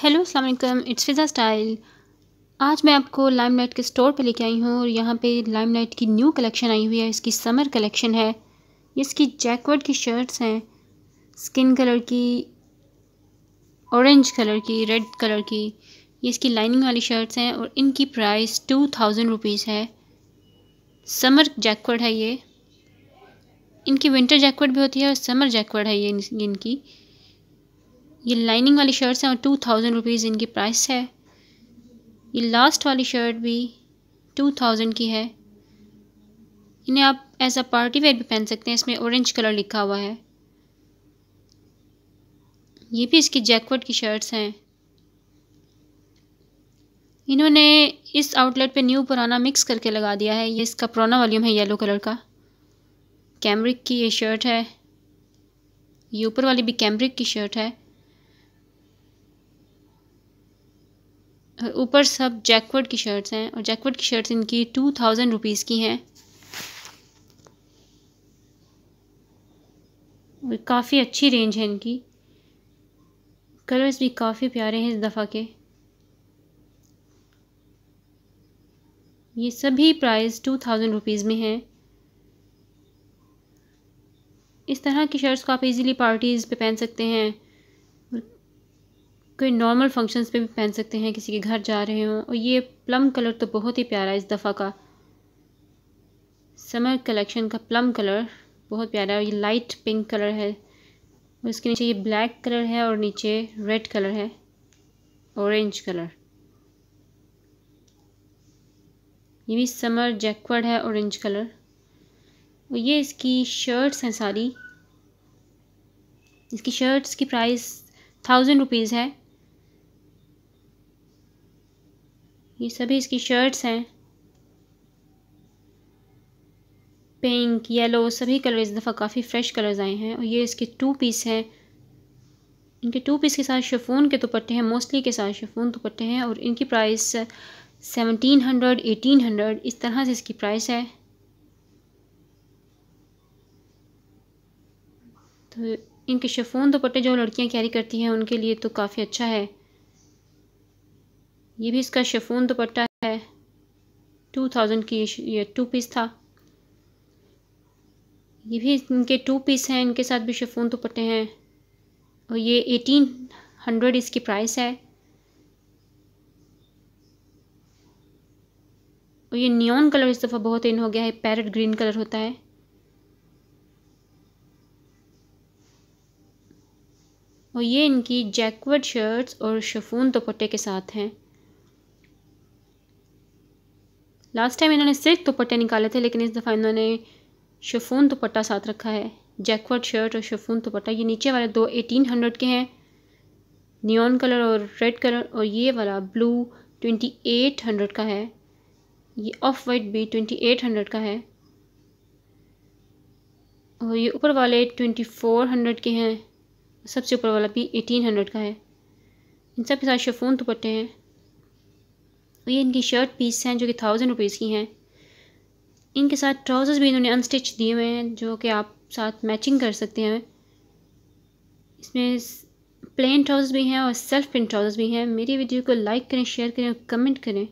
Hello अस्सलाम it's Fiza style. आज मैं आपको लाइम लाइट के स्टोर पे लेके आई हूँ और यहाँ पे लाइम लाइट की न्यू कलेक्शन आई हुई है, इसकी समर कलेक्शन है। इसकी जैकवर्ड की शर्ट्स हैं, स्किन कलर की, ऑरेंज कलर की, रेड कलर की। ये इसकी लाइनिंग वाली शर्ट्स हैं और इनकी प्राइस टू थाउज़ेंड रुपीज़ है। समर जैकवर्ड है ये। इनकी विंटर जैकवर्ड भी होती है और समर जैकवर्ड है ये इनकी। ये लाइनिंग वाली शर्ट्स हैं और टू थाउज़ेंड रुपीज़ इनकी प्राइस है। ये लास्ट वाली शर्ट भी टू थाउज़ेंड की है। इन्हें आप एज अ पार्टी वेयर भी पहन सकते हैं, इसमें ऑरेंज कलर लिखा हुआ है। ये भी इसकी जैकवर्ड की शर्ट्स हैं। इन्होंने इस आउटलेट पे न्यू पुराना मिक्स करके लगा दिया है। ये इसका पुराना वॉल्यूम है येलो कलर का। कैमरिक की ये शर्ट है। ये ऊपर वाली भी कैमरिक की शर्ट है। ऊपर सब जैकवर्ड की शर्ट्स हैं और जैकवर्ड की शर्ट्स इनकी टू थाउज़ेंड रुपीज़ की हैं। और काफ़ी अच्छी रेंज है इनकी। कलर्स भी काफ़ी प्यारे हैं इस दफ़ा के। ये सभी प्राइस टू थाउज़ेंड रुपीज़ में हैं। इस तरह की शर्ट्स को आप इजीली पार्टीज़ पे पहन सकते हैं। कोई नॉर्मल फ़ंक्शंस पे भी पहन सकते हैं, किसी के घर जा रहे हों, और ये प्लम कलर तो बहुत ही प्यारा है इस दफ़ा का। समर कलेक्शन का प्लम कलर बहुत प्यारा है, और ये लाइट पिंक कलर है। और इसके नीचे ये ब्लैक कलर है, और नीचे रेड कलर है ऑरेंज कलर ये भी समर जैकवर्ड है ऑरेंज कलर और ये इसकी शर्ट्स हैं सारी। इसकी शर्ट्स की प्राइस थाउज़ेंड रुपीज़ है। ये सभी इसकी शर्ट्स हैं। पिंक येलो सभी कलर इस दफ़ा काफ़ी फ़्रेश कलर्स आए हैं और ये इसके टू पीस हैं। इनके टू पीस के साथ शेफोन के दुपट्टे हैं मोस्टली के साथ शेफोन दुपट्टे हैं और इनकी price seventeen hundred eighteen hundred इस तरह से इसकी प्राइस है। तो इनके शेफोन दुपट्टे जो लड़कियाँ कैरी करती हैं उनके लिए तो काफ़ी अच्छा है। ये भी इसका शेफून दुपट्टा है। टू थाउज़ेंड की ये टू पीस था। ये भी इनके टू पीस हैं, इनके साथ भी शेफून दुपट्टे हैं। और ये एटीन हंड्रेड इसकी प्राइस है। और ये नियॉन कलर इस दफ़ा बहुत इन हो गया है पैरेट ग्रीन कलर होता है। और ये इनकी जैकवर्ड शर्ट्स और शफून दुपट्टे के साथ हैं। लास्ट टाइम इन्होंने सिर्फ़ दुपट्टे निकाले थे, लेकिन इस दफ़ा इन्होंने शफून दुपट्टा साथ रखा है। जैकवर्ड शर्ट और शफून दुपट्टा, ये नीचे वाले दो एटीन हंड्रेड के हैं। नियॉन कलर और रेड कलर और ये वाला ब्लू ट्वेंटी एट हंड्रेड का है। ये ऑफ़ वाइट भी ट्वेंटी एट हंड्रेड का है। और ये ऊपर वाले ट्वेंटी फोर हंड्रेड के हैं। सबसे ऊपर वाला भी एटीन हंड्रेड का है। इन सब के साथ शफून दुपट्टे हैं। ये इनकी शर्ट पीस हैं जो कि थाउज़ेंड रुपीज़ की हैं। इनके साथ ट्राउज़र्स भी इन्होंने अनस्टिच दिए हुए हैं, जो कि आप साथ मैचिंग कर सकते हैं। इसमें प्लेन ट्राउज़र्स भी हैं और सेल्फ प्रिंट ट्राउज़र्स भी हैं। मेरी वीडियो को लाइक करें शेयर करें और कमेंट करें।